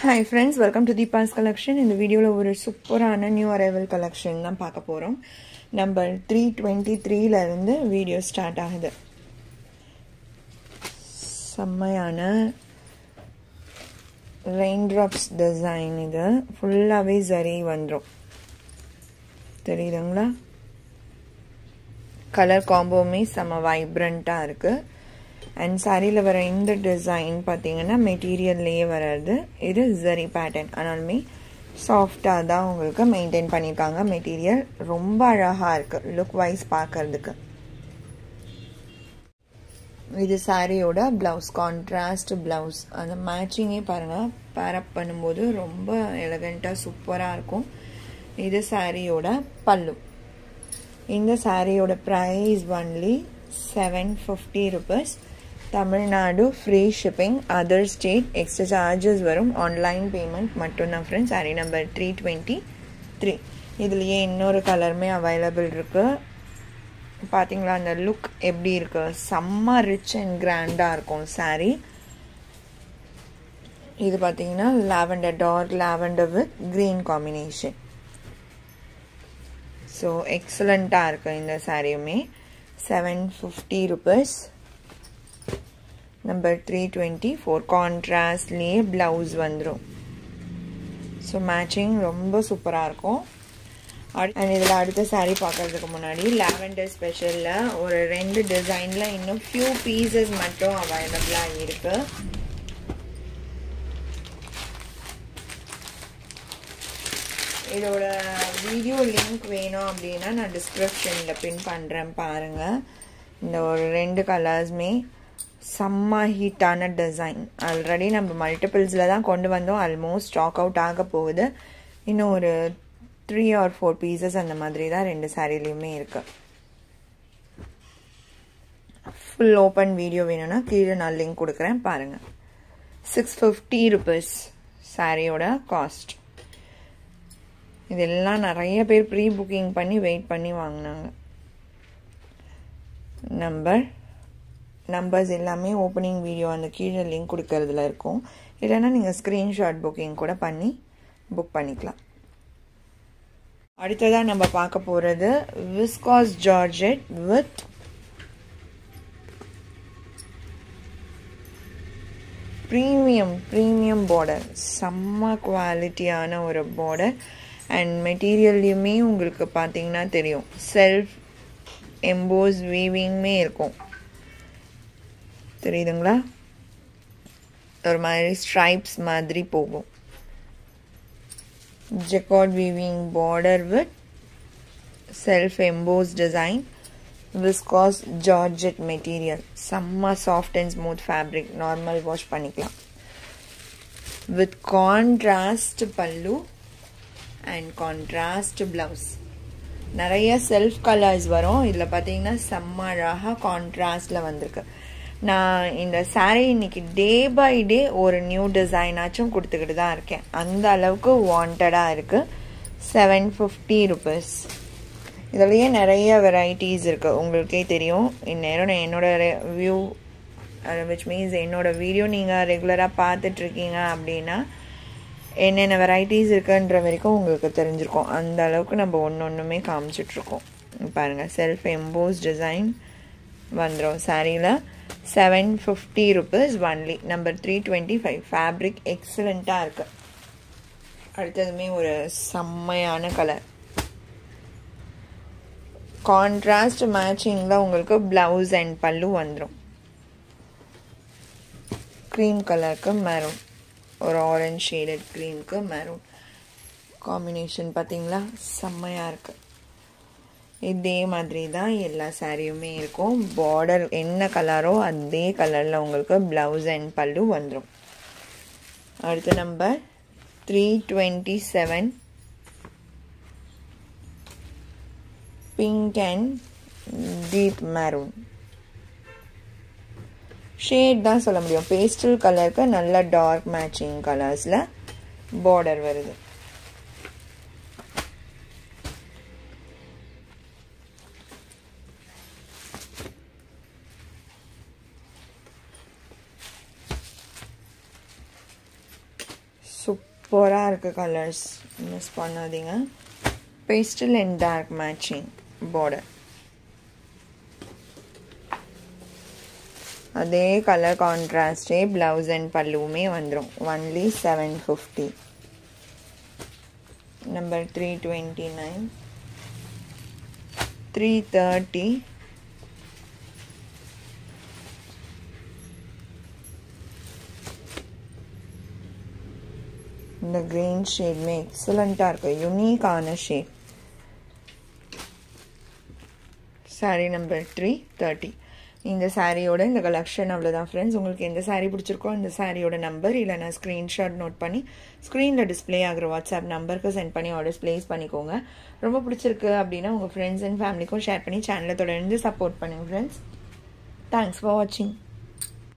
Hi friends welcome to Deepa's collection இந்த வீடியோவில் ஒரு சூப்பரான நியூ அரைவல் கலெக்ஷன் தான் பார்க்க போகிறோம் நம்பர் த்ரீ டுவெண்ட்டி த்ரீலேருந்து வீடியோ ஸ்டார்ட் ஆகுது. செம்மையான ரெயின் ட்ராப்ஸ் டிசைன் இது. ஃபுல்லாகவே சரி வந்துடும் தெரியுதுங்களா? கலர் காம்போவுமே செம்ம வைப்ரண்ட்டாக இருக்குது அண்ட் சாரியில் வர இந்த டிசைன் பார்த்தீங்கன்னா மெட்டீரியல்லையே வராது இது ஜரி பேட்டர்ன் ஆனாலுமே சாஃப்டாக தான் உங்களுக்கு மெயின்டைன் பண்ணியிருக்காங்க மெட்டீரியல் ரொம்ப அழகாக இருக்குது லுக் வைஸ் பார்க்கறதுக்கு. இது சாரியோட ப்ளவுஸ் கான்ட்ராஸ்ட் ப்ளவுஸ் அந்த மேட்சிங்கே பாருங்கள் பேரப் பண்ணும்போது ரொம்ப எலகண்ட்டாக சூப்பராக இருக்கும். இது சாரியோட பல்லு. இந்த சாரியோட price only seven fifty rupees Tamil Nadu free shipping other state extra charges வரும் ஆன்லைன் பேமெண்ட் மட்டும்தான் friends sari number three twenty three இதுலேயே இன்னொரு கலருமே அவைலபிள் இருக்குது பார்த்தீங்களா அந்த லுக் எப்படி இருக்குது செம்ம ரிச் அண்ட் கிராண்டாக இருக்கும் சாரீ இது பார்த்தீங்கன்னா lavender dark lavender with green combination so எக்ஸலண்ட்டாக இருக்குது இந்த சாரியுமே seven fifty rupees number three twenty four கான்ட்ராஸ்ட்லேயே blouse வந்துடும் ஸோ மேட்சிங் ரொம்ப சூப்பராக இருக்கும். அண்ட் இதில் அடுத்த சாரீ பார்க்கறதுக்கு முன்னாடி லாவெண்டர் ஸ்பெஷலில் ஒரு ரெண்டு டிசைனில் இன்னும் ஃபியூ பீசஸ் மட்டும் அவைலபிளாக இருக்குது இதோட வீடியோ லிங்க் வேணும் அப்படின்னா நான் டிஸ்கிரிப்ஷனில் பின் பண்ணுறேன் பாருங்கள் இந்த ஒரு ரெண்டு கலர்ஸுமே செம்ம ஹீட்டான டிசைன் ஆல்ரெடி நம்ம மல்டிபிள்ஸில் தான் கொண்டு வந்தோம். ஆல்மோஸ்ட் ஸ்டாக் அவுட் ஆக போகுது. இன்னும் ஒரு த்ரீ ஆர் ஃபோர் பீசஸ் அந்த மாதிரி தான் ரெண்டு சாரிலையுமே இருக்குது ஃபுல் ஓப்பன் வீடியோ வேணும்னா கீழே நான் லிங்க் கொடுக்குறேன். பாருங்கள் சிக்ஸ் ஃபிஃப்டி ருபீஸ் சாரியோட காஸ்ட் இதெல்லாம் நிறைய பேர் ப்ரீ புக்கிங் பண்ணி வெயிட் பண்ணி வாங்கினாங்க. நம்பர் நம்பர்ஸ் எல்லாமே ஓப்பனிங் வீடியோ அந்த கீழே லிங்க் கொடுக்கறதுல இருக்கும். இல்லைன்னா நீங்கள் ஸ்க்ரீன்ஷாட் புக்கிங் கூட பண்ணி புக் பண்ணிக்கலாம். அடுத்ததாக நம்ம பார்க்க போகிறது viscose georgette with premium premium border செம்ம குவாலிட்டியான ஒரு பார்டர் அண்ட் மெட்டீரியல்லையுமே உங்களுக்கு பார்த்தீங்கன்னா தெரியும். செல்ஃப் எம்போஸ் வீவிங்குமே இருக்கும். தெரியுதுங்களா? ஒரு மாதிரி ஸ்ட்ரைப்ஸ் மாதிரி போகும். Jacquard weaving border with self emboss design viscose georgette material செம்ம soft and smooth fabric normal wash பண்ணிக்கலாம். வித் கான்ட்ராஸ்ட் பல்லு அண்ட் கான்ட்ராஸ்ட் ப்ளவுஸ் நிறைய செல்ஃப் கலர்ஸ் வரும். இதில் பார்த்தீங்கன்னா செம்ம அழகாக கான்ட்ராஸ்டில் வந்திருக்கு. நான் இந்த சாரீ இன்னைக்கு டே பை டே ஒரு நியூ டிசைனாச்சும் கொடுத்துக்கிட்டு தான் இருக்கேன். அந்த அளவுக்கு வாண்டடாக இருக்குது செவன் ஃபிஃப்டி ருபீஸ் இதுலேயே நிறைய வெரைட்டிஸ் இருக்குது உங்களுக்கே தெரியும். இந்நேரம் நான் என்னோட வியூ விச் மீன்ஸ் என்னோட வீடியோ நீங்கள் ரெகுலராக பார்த்துட்ருக்கீங்க அப்படின்னா என்னென்ன வெரைட்டிஸ் இருக்குன்ற வரைக்கும் உங்களுக்கு தெரிஞ்சிருக்கும். அந்த அளவுக்கு நம்ம ஒன்று ஒன்றுமே காமிச்சிட்ருக்கோம் பாருங்கள் செல்ஃப் எம்போஸ் டிசைன் வந்துடும் சாரியில் seven fifty rupees only number three twenty five fabric எக்ஸலண்ட்டாக இருக்குது அடுத்ததுமே ஒரு செம்மையான கலர் கான்ட்ராஸ்ட் மேட்சிங்கில் உங்களுக்கு ப்ளவுஸ் அண்ட் பல்லு வந்துடும் க்ரீம் கலருக்கு மெரூன் ஒரு ஆரஞ்ச் ஷேடட் க்ரீமுக்கு மெரூன் காம்பினேஷன் பார்த்தீங்களா? செம்மையாக இருக்குது இதே மாதிரி தான் எல்லா சாரியுமே இருக்கும். பார்டர் என்ன கலரோ அதே கலரில் உங்களுக்கு ப்ளவுஸ் அண்ட் பல்லு வந்துடும் அடுத்த number three twenty seven pink and deep maroon shade தான் சொல்ல முடியும். பேஸ்டல் கலருக்கு நல்ல டார்க் மேட்சிங் கலர்ஸில் பார்டர் வருது. போராக இருக்க கலர்ஸ் மிஸ் பண்ணாதீங்க. Pastel and dark matching border அதே கலர் கான்ட்ராஸ்டே ப்ளவுஸ் அண்ட் பல்லுவுமே வந்துடும் only seven fifty number three twenty nine three thirty இந்த க்ரீன் ஷேடுமே எக்ஸலண்ட்டாக இருக்குது யுனீக்கான shade sari number three thirty இந்த சாரியோட இந்த கலெக்ஷன் அவ்வளோதான் ஃப்ரெண்ட்ஸ் உங்களுக்கு எந்த சாரீ பிடிச்சிருக்கோ அந்த சாரியோட நம்பர் இல்லை நான் ஸ்க்ரீன்ஷாட் நோட் பண்ணி ஸ்க்ரீனில் டிஸ்பிளே ஆகிற வாட்ஸ்அப் நம்பருக்கு சென்ட் பண்ணி ஆர்டர்ஸ் ப்ளேஸ் பண்ணிக்கோங்க. ரொம்ப பிடிச்சிருக்கு அப்படின்னா உங்கள் ஃப்ரெண்ட்ஸ் அண்ட் ஃபேமிலிக்கும் ஷேர் பண்ணி சேனலை தொடர்ந்து சப்போர்ட் பண்ணுங்கள் ஃப்ரெண்ட்ஸ் தேங்க்ஸ் ஃபார் வாட்சிங்